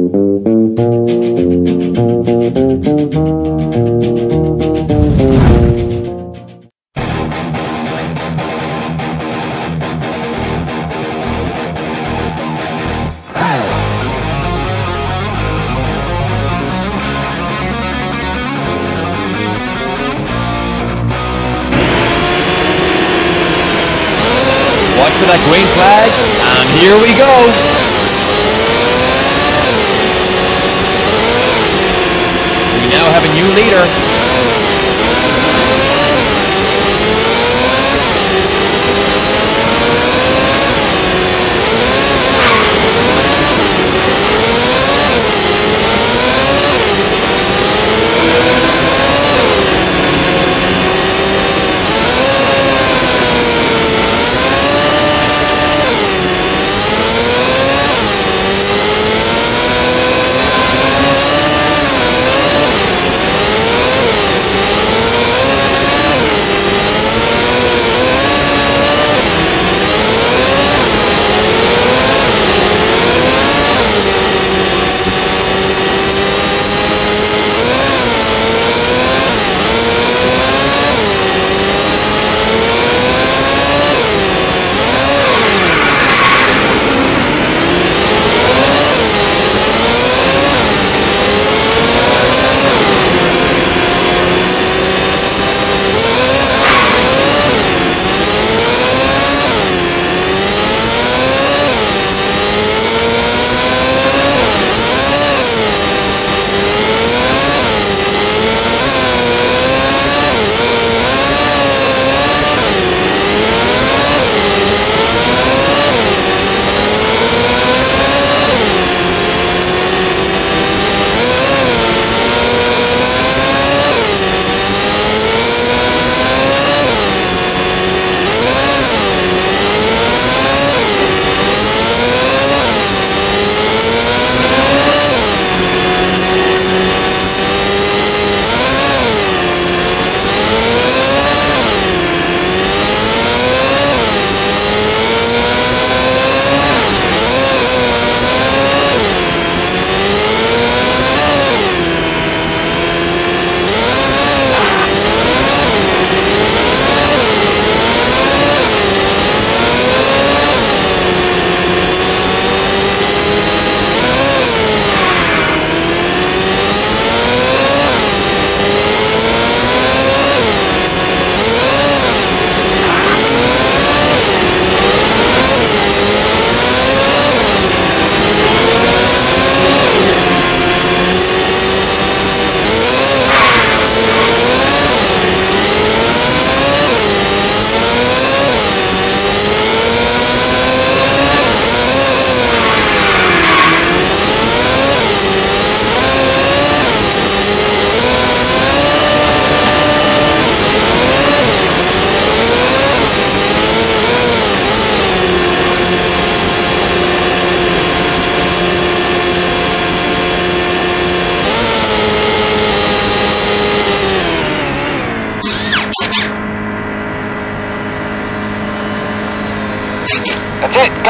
Watch for that green flag, and here we go. We now have a new leader.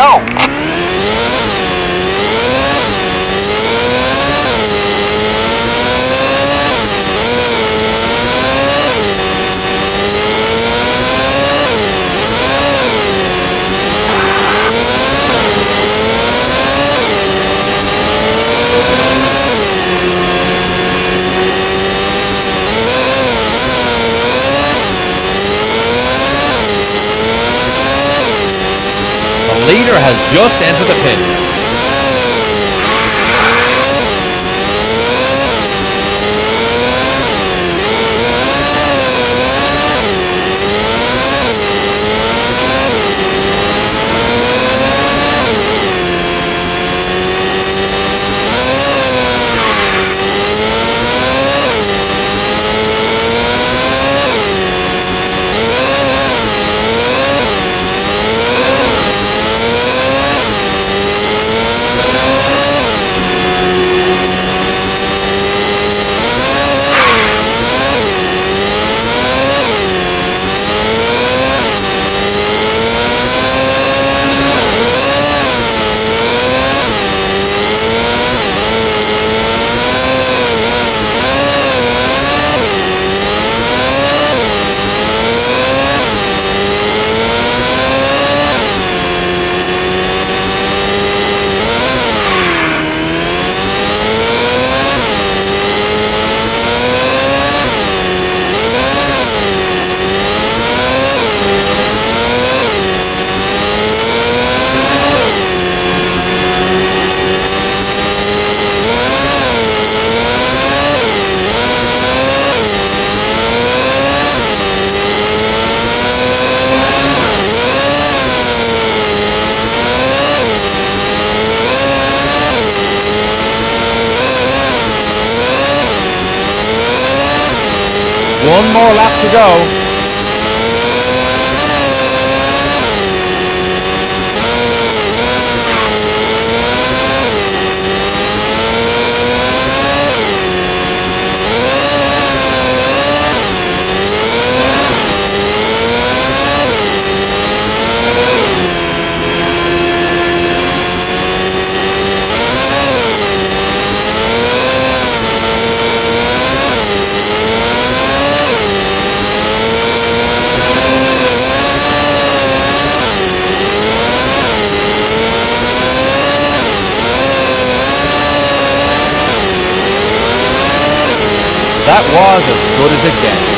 Go! Leader has just entered the pits. One more lap to go. That was as good as it gets.